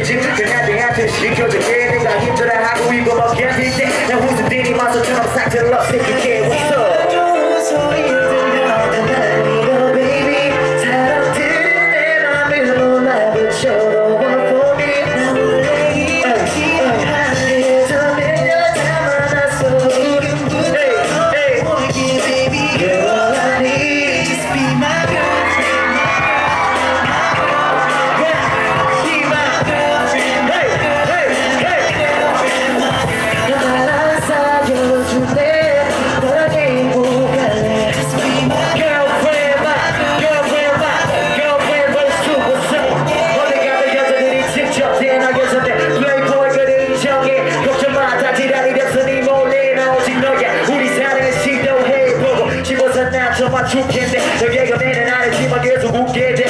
Egyptians can have the answers. She killed the king, they got him to the high, we go up, can't be dead. Who's the deity? My son, turn up, sack to the love, take. çuk kendi Seviye göbeğine nerede kim akıyor tuğuk gece